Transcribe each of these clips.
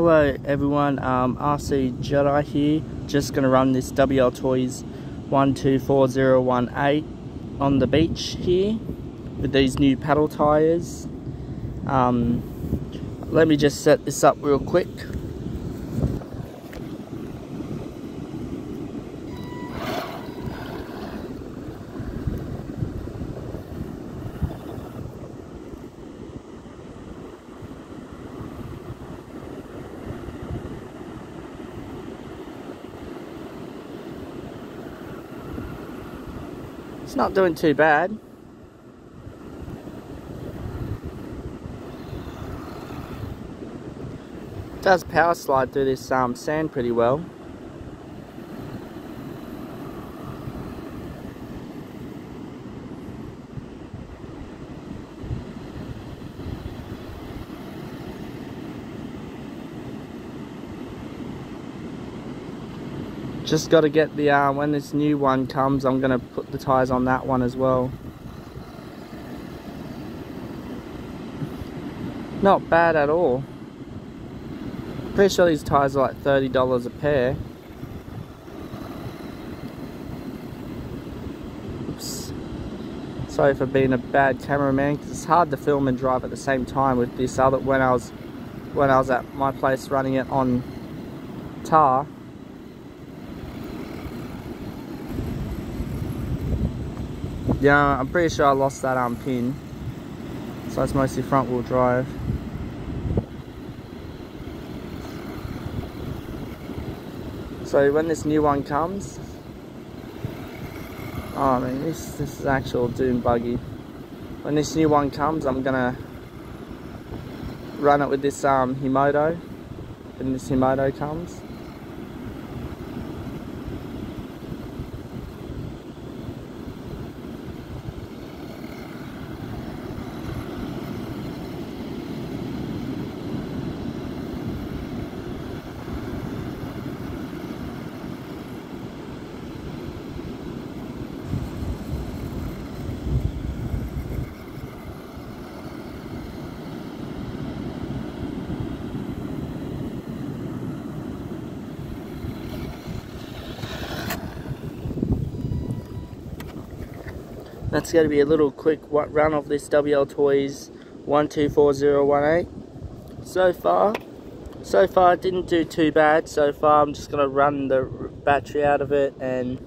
Hello everyone, um, RC Jedi here. Just going to run this WL Toys 124018 on the beach here with these new paddle tyres. Um, let me just set this up real quick. It's not doing too bad. It does power slide through this um, sand pretty well. Just got to get the, uh, when this new one comes, I'm to put the tyres on that one as well. Not bad at all. Pretty sure these tyres are like $30 a pair. Oops. Sorry for being a bad cameraman because it's hard to film and drive at the same time with this other when I was when I was at my place running it on tar Yeah, I'm pretty sure I lost that um, pin. So it's mostly front wheel drive. So when this new one comes, oh I mean this this is actual doom buggy. When this new one comes, I'm gonna run it with this um, Himoto. When this Himoto comes. That's going to be a little quick run of this WL Toys 124018. So far, so far didn't do too bad. So far I'm just going to run the battery out of it and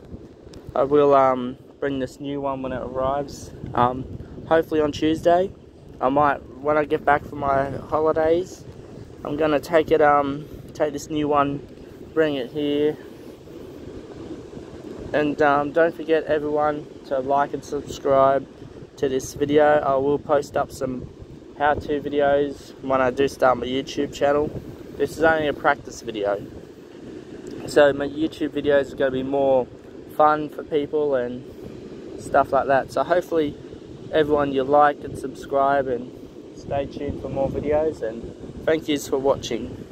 I will um, bring this new one when it arrives. Um, hopefully on Tuesday. I might, when I get back from my holidays, I'm going to take it, um, take this new one, bring it here, and um, don't forget everyone to like and subscribe to this video. I will post up some how-to videos when I do start my YouTube channel. This is only a practice video. So my YouTube videos are going to be more fun for people and stuff like that. So hopefully everyone you like and subscribe and stay tuned for more videos and thank yous for watching.